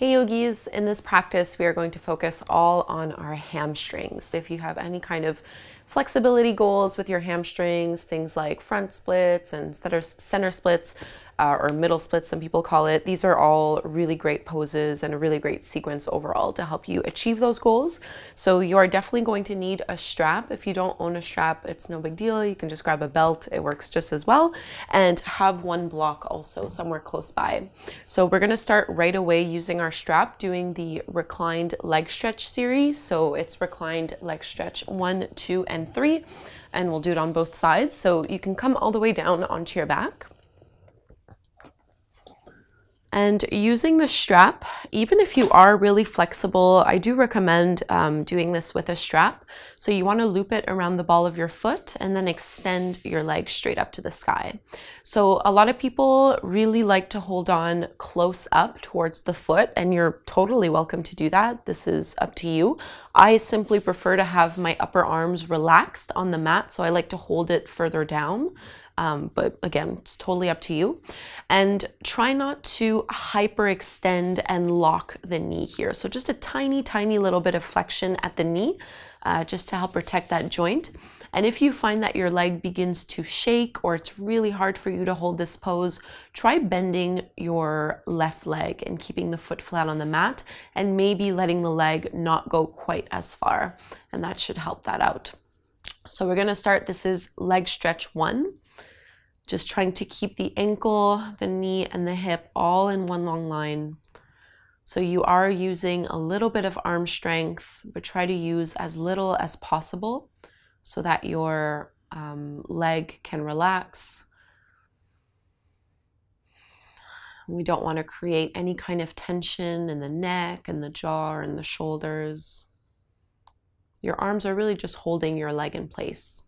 Hey yogis, in this practice, we are going to focus all on our hamstrings. If you have any kind of flexibility goals with your hamstrings, things like front splits and center splits, uh, or middle splits, some people call it. These are all really great poses and a really great sequence overall to help you achieve those goals. So you are definitely going to need a strap. If you don't own a strap, it's no big deal. You can just grab a belt. It works just as well. And have one block also somewhere close by. So we're going to start right away using our strap doing the reclined leg stretch series. So it's reclined leg stretch one, two, and three. And we'll do it on both sides. So you can come all the way down onto your back. And using the strap, even if you are really flexible, I do recommend um, doing this with a strap. So you want to loop it around the ball of your foot and then extend your leg straight up to the sky. So a lot of people really like to hold on close up towards the foot and you're totally welcome to do that. This is up to you. I simply prefer to have my upper arms relaxed on the mat. So I like to hold it further down. Um, but again, it's totally up to you. And try not to hyperextend and lock the knee here. So just a tiny, tiny little bit of flexion at the knee uh, just to help protect that joint. And if you find that your leg begins to shake or it's really hard for you to hold this pose, try bending your left leg and keeping the foot flat on the mat and maybe letting the leg not go quite as far. And that should help that out. So we're gonna start, this is leg stretch one. Just trying to keep the ankle, the knee, and the hip all in one long line. So you are using a little bit of arm strength, but try to use as little as possible so that your um, leg can relax. We don't want to create any kind of tension in the neck and the jaw and the shoulders. Your arms are really just holding your leg in place.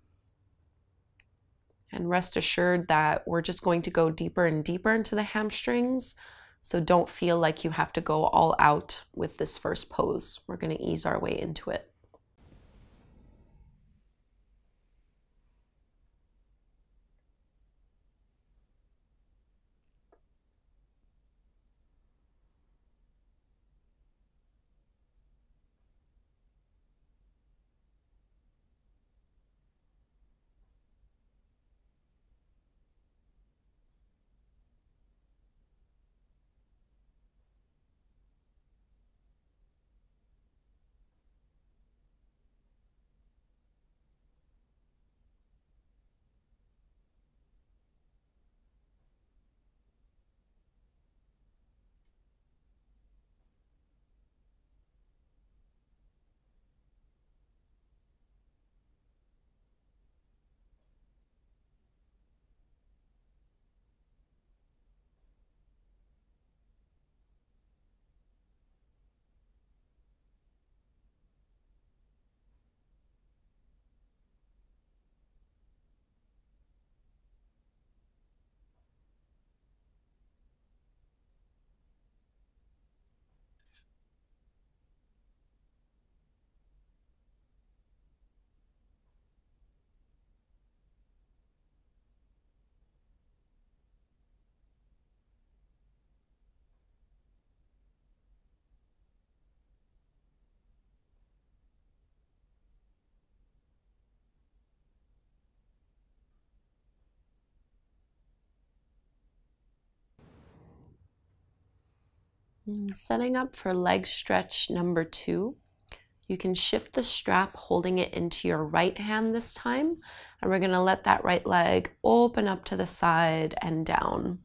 And rest assured that we're just going to go deeper and deeper into the hamstrings. So don't feel like you have to go all out with this first pose. We're going to ease our way into it. Mm, setting up for leg stretch number two, you can shift the strap holding it into your right hand this time. And we're gonna let that right leg open up to the side and down.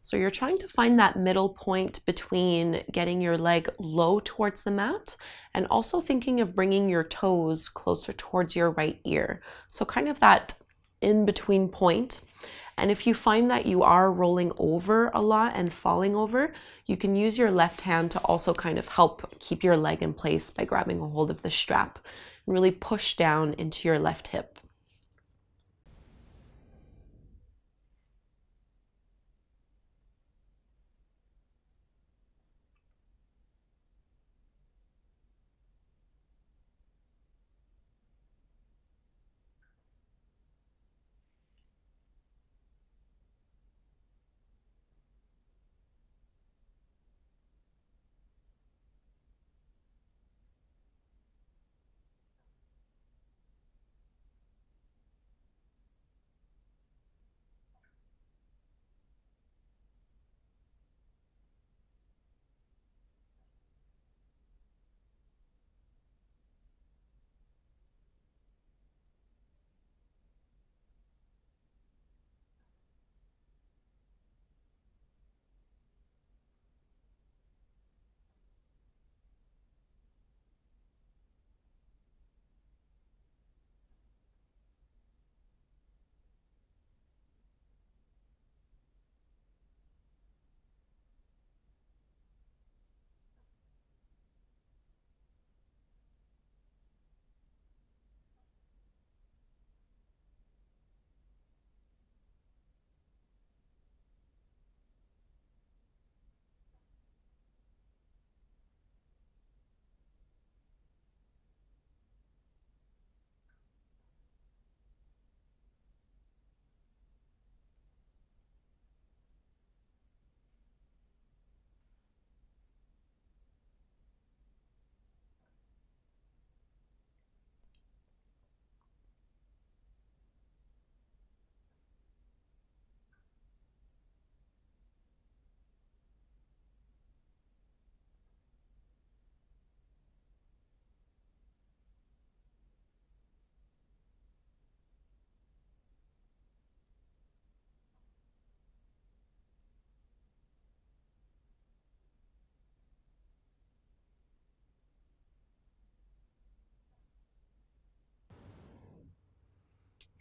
So you're trying to find that middle point between getting your leg low towards the mat and also thinking of bringing your toes closer towards your right ear. So kind of that in between point. And if you find that you are rolling over a lot and falling over, you can use your left hand to also kind of help keep your leg in place by grabbing a hold of the strap and really push down into your left hip.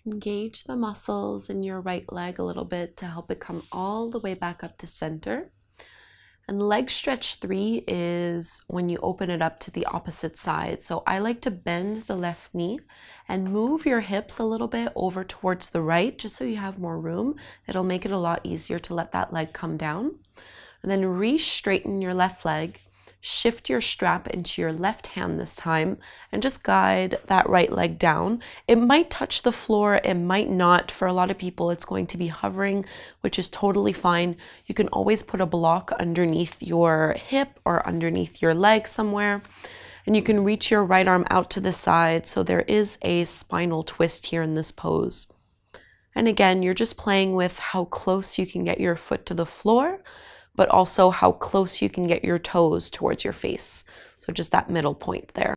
Engage the muscles in your right leg a little bit to help it come all the way back up to center. And leg stretch three is when you open it up to the opposite side. So I like to bend the left knee and move your hips a little bit over towards the right, just so you have more room. It'll make it a lot easier to let that leg come down. And then re-straighten your left leg shift your strap into your left hand this time and just guide that right leg down. It might touch the floor, it might not. For a lot of people, it's going to be hovering, which is totally fine. You can always put a block underneath your hip or underneath your leg somewhere. And you can reach your right arm out to the side. So there is a spinal twist here in this pose. And again, you're just playing with how close you can get your foot to the floor but also how close you can get your toes towards your face. So just that middle point there.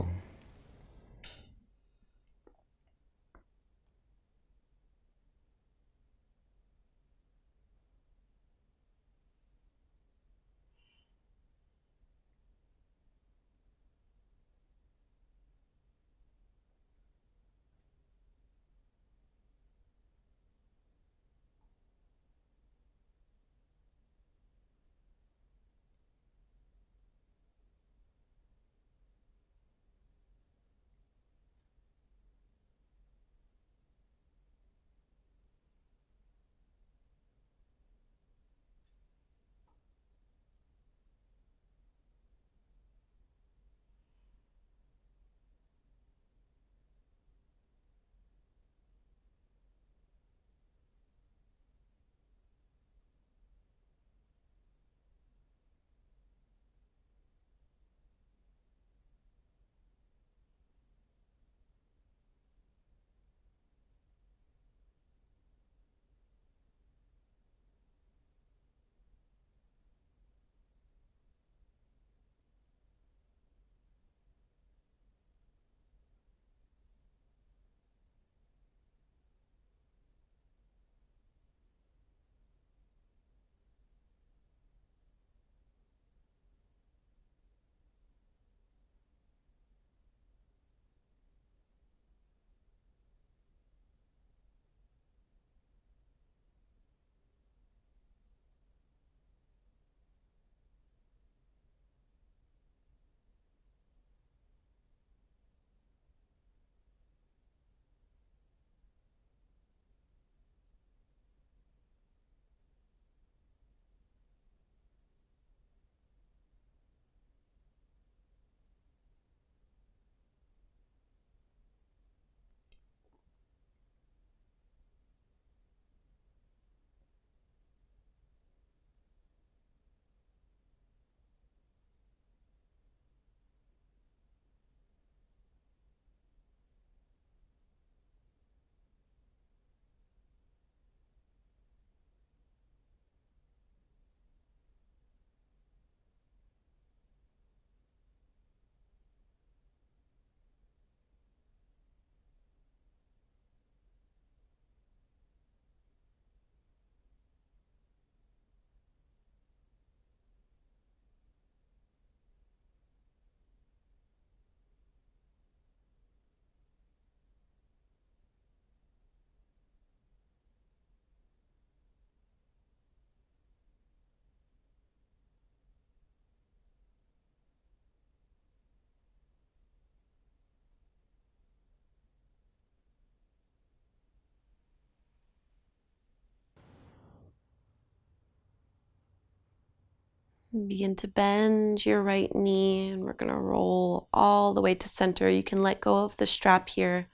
Begin to bend your right knee and we're going to roll all the way to center. You can let go of the strap here.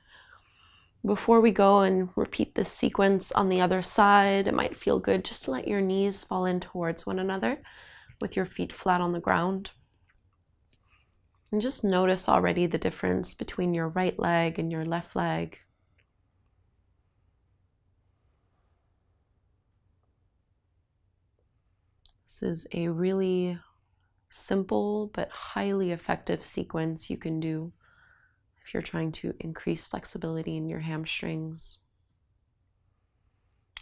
Before we go and repeat this sequence on the other side, it might feel good just to let your knees fall in towards one another with your feet flat on the ground. And just notice already the difference between your right leg and your left leg. This is a really simple but highly effective sequence you can do if you're trying to increase flexibility in your hamstrings.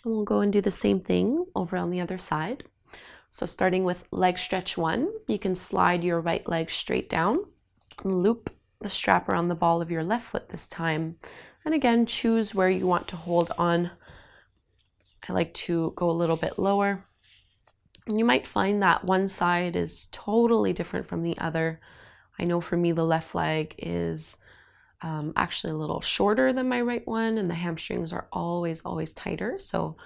And we'll go and do the same thing over on the other side. So starting with leg stretch one, you can slide your right leg straight down and loop the strap around the ball of your left foot this time. And again, choose where you want to hold on. I like to go a little bit lower. You might find that one side is totally different from the other. I know for me, the left leg is um, actually a little shorter than my right one, and the hamstrings are always, always tighter. So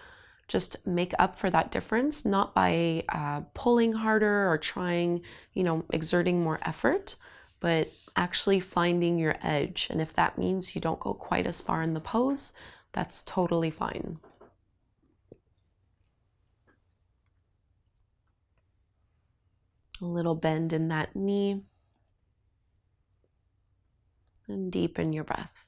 just make up for that difference, not by uh, pulling harder or trying, you know, exerting more effort, but actually finding your edge. And if that means you don't go quite as far in the pose, that's totally fine. A little bend in that knee. And deepen your breath.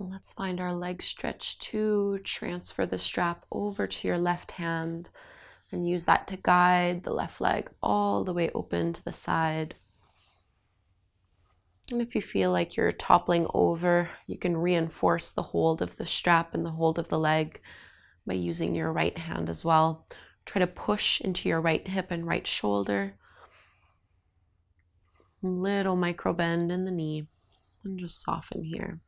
Let's find our leg stretch to transfer the strap over to your left hand and use that to guide the left leg all the way open to the side. And if you feel like you're toppling over, you can reinforce the hold of the strap and the hold of the leg by using your right hand as well. Try to push into your right hip and right shoulder. Little micro bend in the knee and just soften here.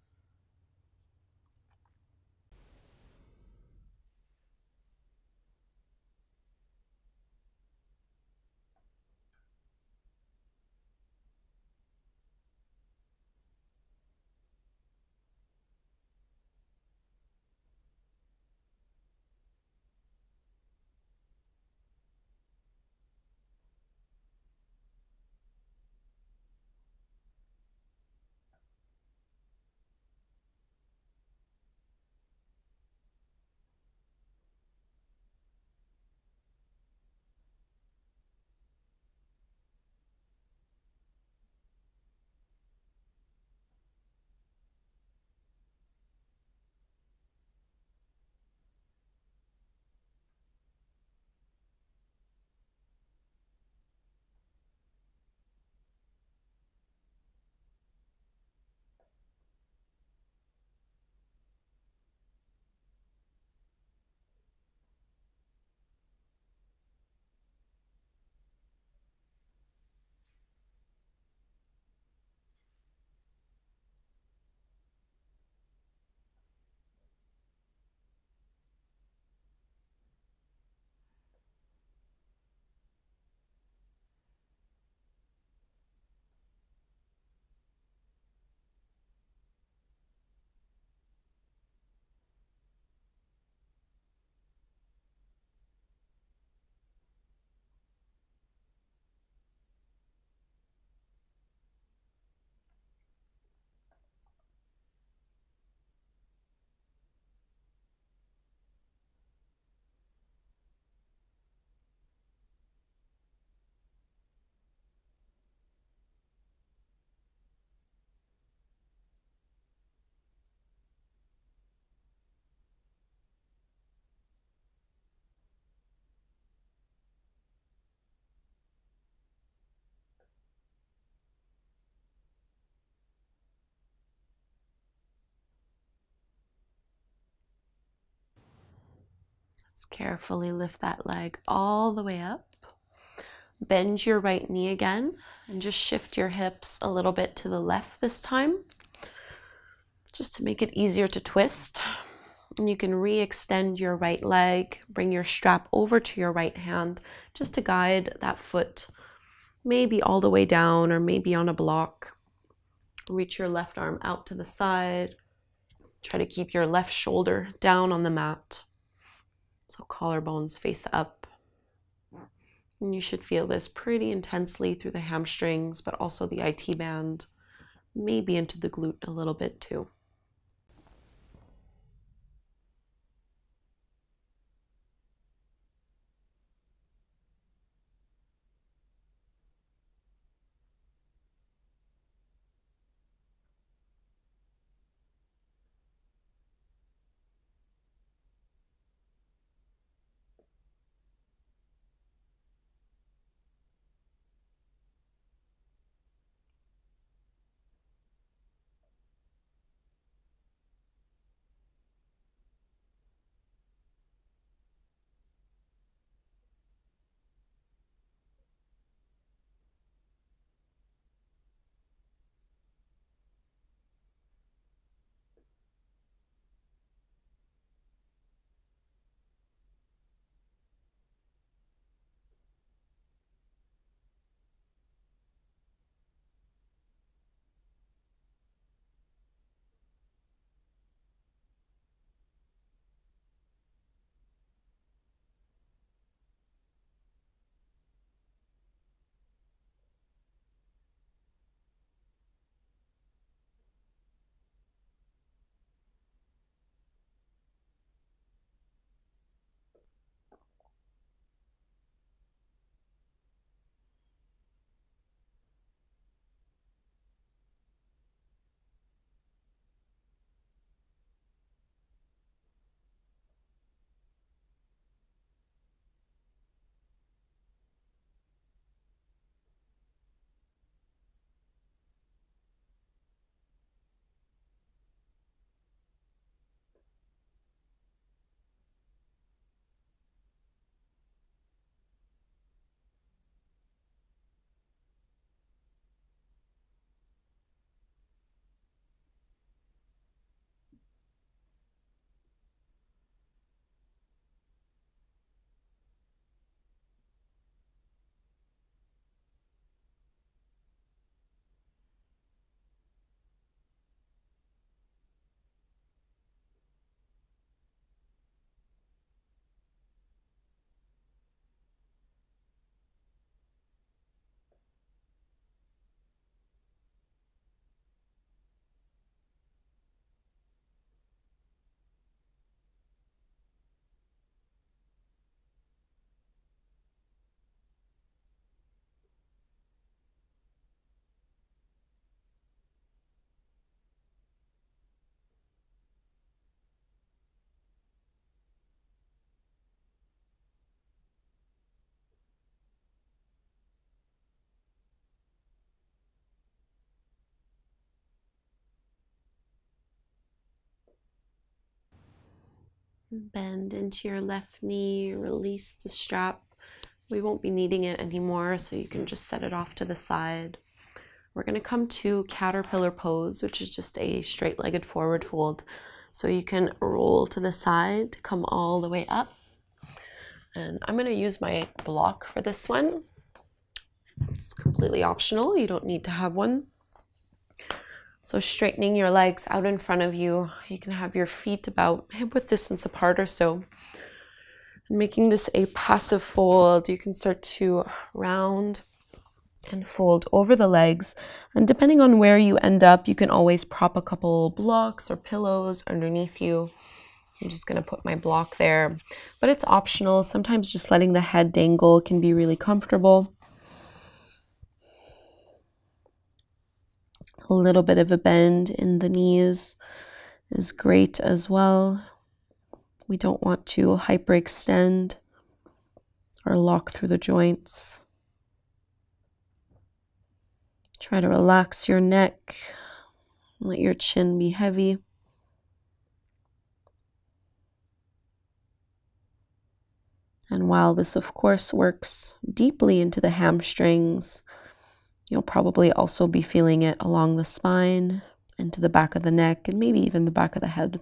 Let's carefully lift that leg all the way up. Bend your right knee again and just shift your hips a little bit to the left this time, just to make it easier to twist. And you can re-extend your right leg, bring your strap over to your right hand just to guide that foot maybe all the way down or maybe on a block. Reach your left arm out to the side. Try to keep your left shoulder down on the mat. So collarbones face up. And you should feel this pretty intensely through the hamstrings, but also the IT band, maybe into the glute a little bit too. Bend into your left knee, release the strap. We won't be needing it anymore, so you can just set it off to the side. We're going to come to caterpillar pose, which is just a straight legged forward fold. So you can roll to the side come all the way up. And I'm going to use my block for this one. It's completely optional, you don't need to have one. So straightening your legs out in front of you. You can have your feet about hip width distance apart or so. And making this a passive fold, you can start to round and fold over the legs. And depending on where you end up, you can always prop a couple blocks or pillows underneath you. I'm just going to put my block there, but it's optional. Sometimes just letting the head dangle can be really comfortable. A little bit of a bend in the knees is great as well. We don't want to hyperextend or lock through the joints. Try to relax your neck. Let your chin be heavy. And while this, of course, works deeply into the hamstrings, you'll probably also be feeling it along the spine, into the back of the neck, and maybe even the back of the head.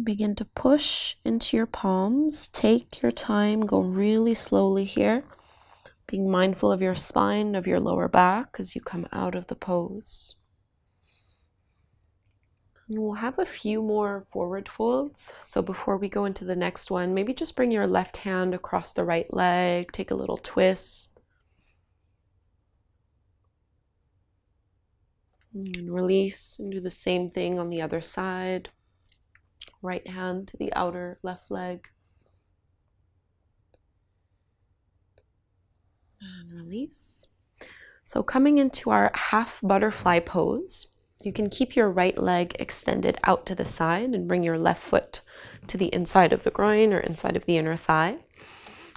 Begin to push into your palms. Take your time. Go really slowly here. Being mindful of your spine, of your lower back as you come out of the pose. And we'll have a few more forward folds. So before we go into the next one, maybe just bring your left hand across the right leg. Take a little twist. And release and do the same thing on the other side right hand to the outer left leg. And release. So coming into our half butterfly pose, you can keep your right leg extended out to the side and bring your left foot to the inside of the groin or inside of the inner thigh.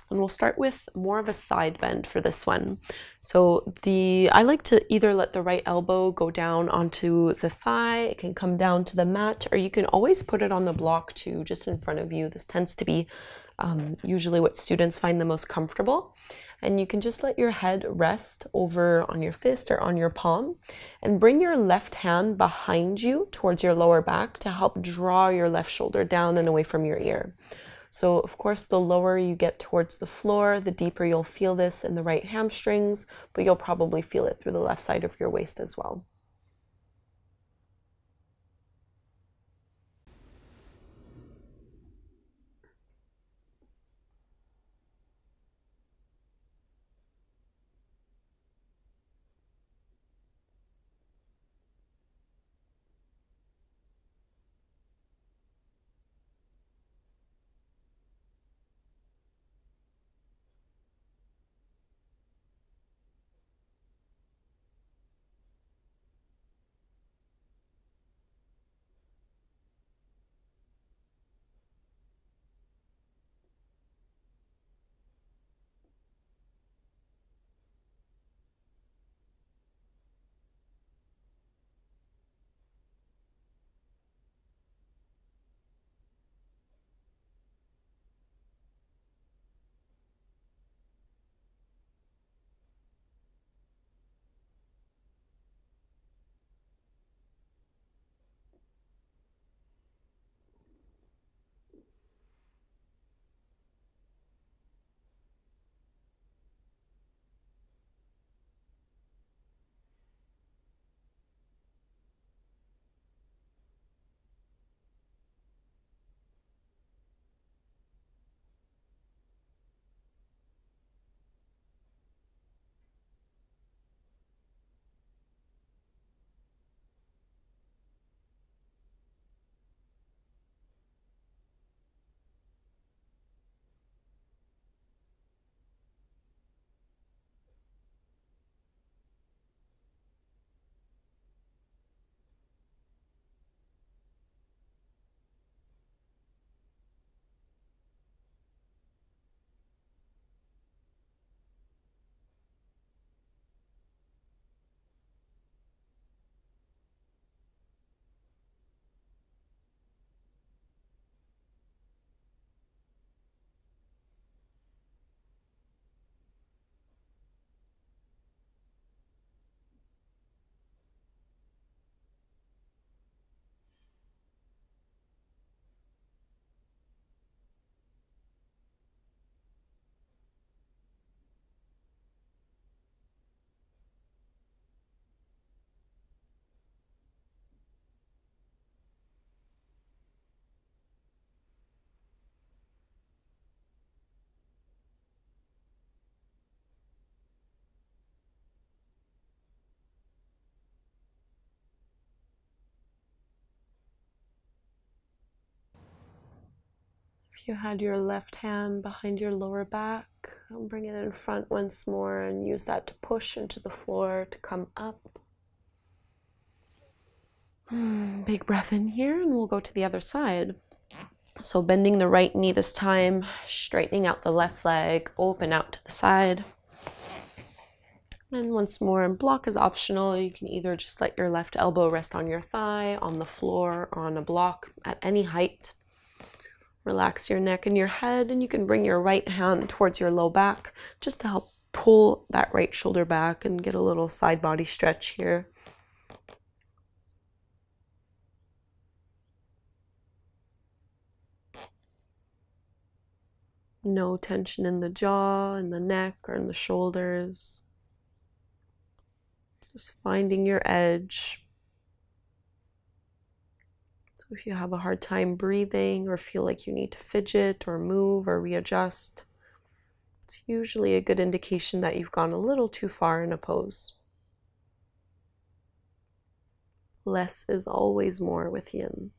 And we'll start with more of a side bend for this one. So the I like to either let the right elbow go down onto the thigh, it can come down to the mat, or you can always put it on the block too, just in front of you. This tends to be um, usually what students find the most comfortable. And you can just let your head rest over on your fist or on your palm and bring your left hand behind you towards your lower back to help draw your left shoulder down and away from your ear. So of course, the lower you get towards the floor, the deeper you'll feel this in the right hamstrings, but you'll probably feel it through the left side of your waist as well. You had your left hand behind your lower back, bring it in front once more and use that to push into the floor to come up. Hmm, big breath in here, and we'll go to the other side. So, bending the right knee this time, straightening out the left leg, open out to the side. And once more, block is optional. You can either just let your left elbow rest on your thigh, on the floor, or on a block at any height. Relax your neck and your head, and you can bring your right hand towards your low back just to help pull that right shoulder back and get a little side body stretch here. No tension in the jaw, in the neck, or in the shoulders. Just finding your edge. So if you have a hard time breathing or feel like you need to fidget or move or readjust, it's usually a good indication that you've gone a little too far in a pose. Less is always more with yin.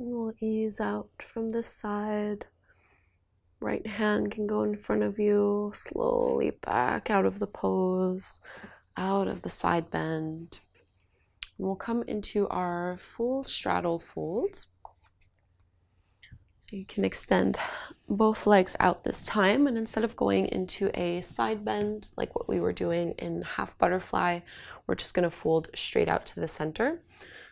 And we'll ease out from this side. Right hand can go in front of you, slowly back out of the pose, out of the side bend. And we'll come into our full straddle folds. So you can extend both legs out this time, and instead of going into a side bend like what we were doing in half butterfly, we're just going to fold straight out to the center.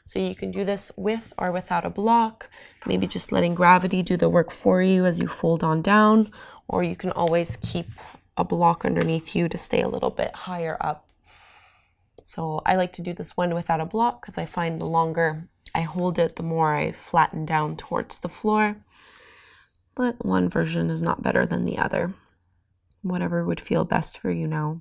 So you can do this with or without a block, maybe just letting gravity do the work for you as you fold on down, or you can always keep a block underneath you to stay a little bit higher up. So I like to do this one without a block because I find the longer I hold it, the more I flatten down towards the floor. But one version is not better than the other. Whatever would feel best for you now.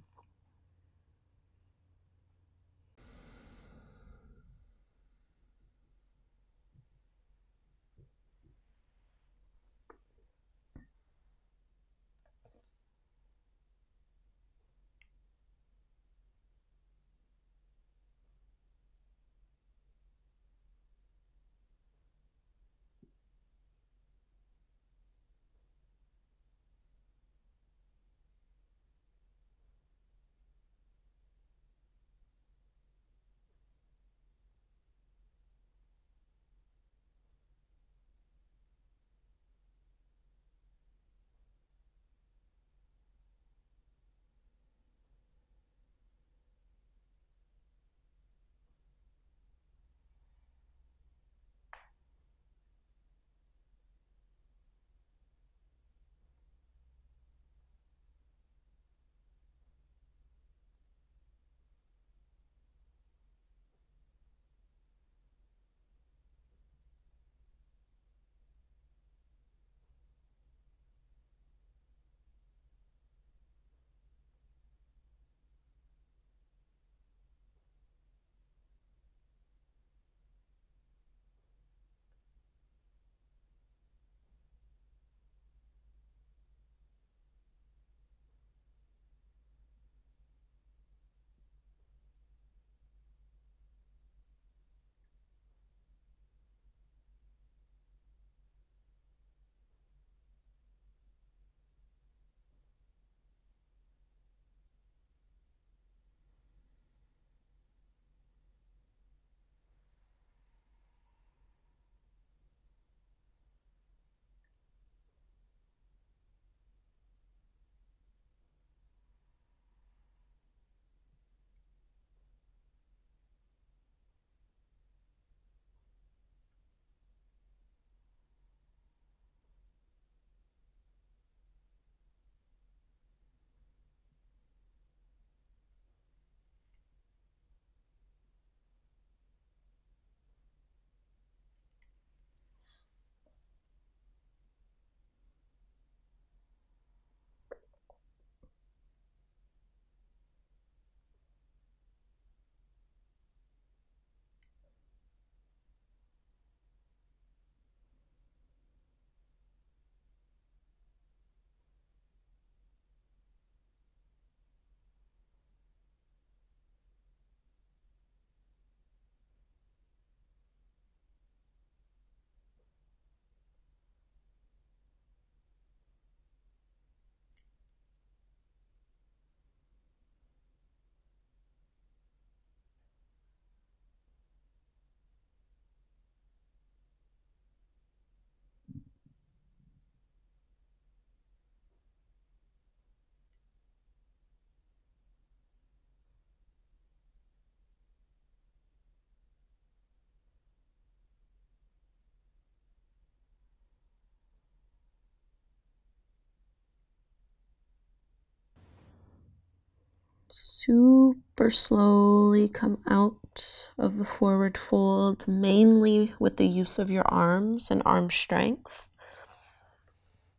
Super slowly come out of the forward fold, mainly with the use of your arms and arm strength.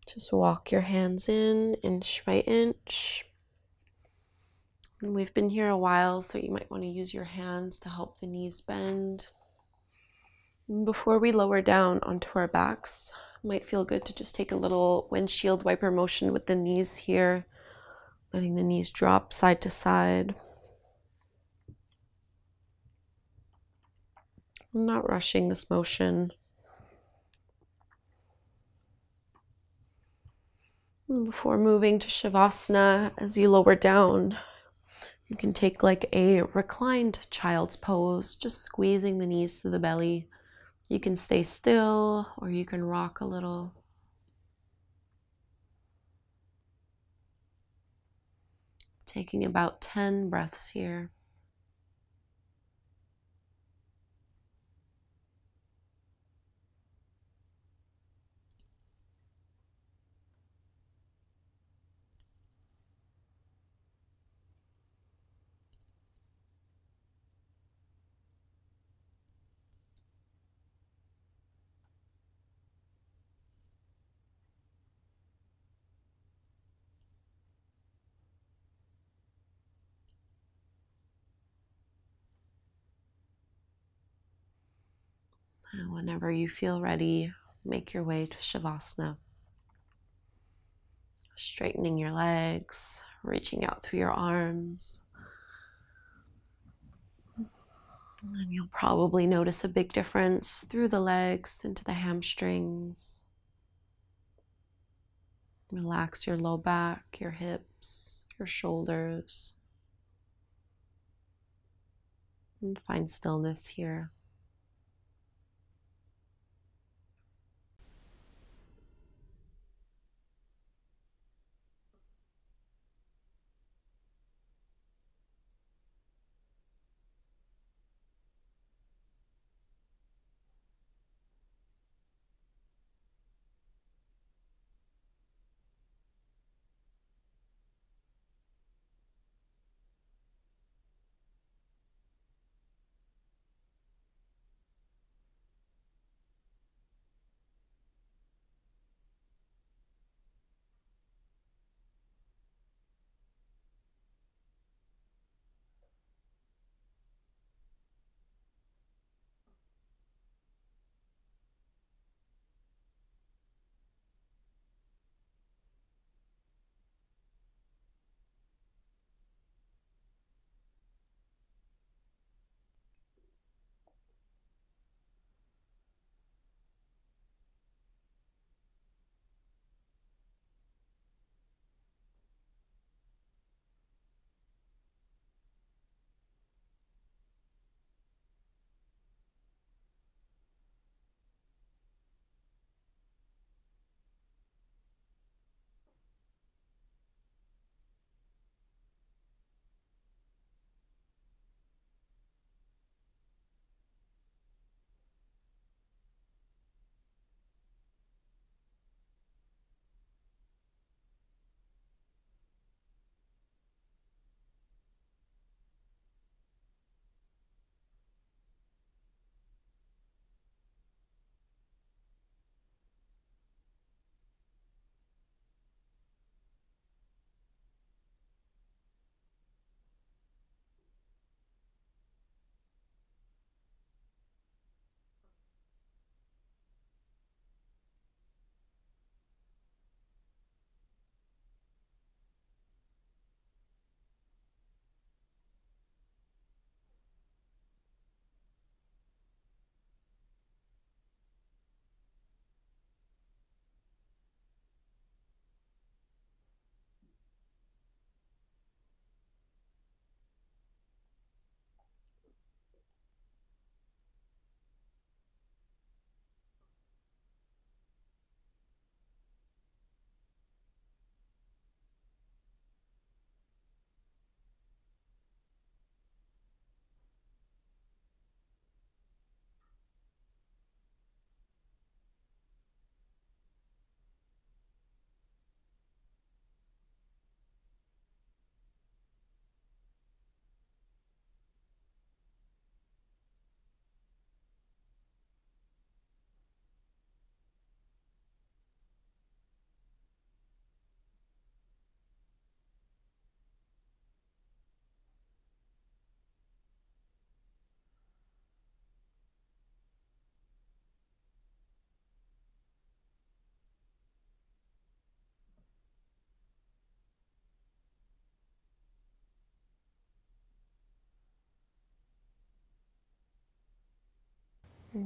Just walk your hands in inch by inch. And we've been here a while, so you might want to use your hands to help the knees bend. Before we lower down onto our backs, might feel good to just take a little windshield wiper motion with the knees here Letting the knees drop side to side. I'm not rushing this motion. Before moving to Shavasana, as you lower down, you can take like a reclined child's pose, just squeezing the knees to the belly. You can stay still or you can rock a little. Taking about 10 breaths here. And whenever you feel ready, make your way to Shavasana. Straightening your legs, reaching out through your arms. And you'll probably notice a big difference through the legs into the hamstrings. Relax your low back, your hips, your shoulders. And find stillness here.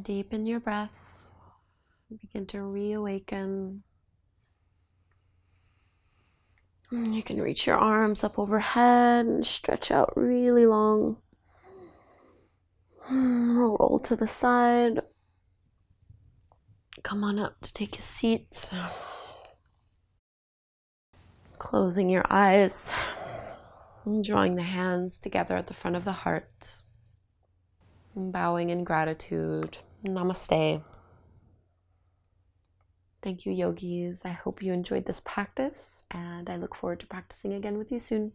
Deepen your breath. Begin to reawaken. You can reach your arms up overhead and stretch out really long. Roll to the side. Come on up to take a seat. Closing your eyes and drawing the hands together at the front of the heart. And bowing in gratitude. Namaste. Thank you, yogis. I hope you enjoyed this practice, and I look forward to practicing again with you soon.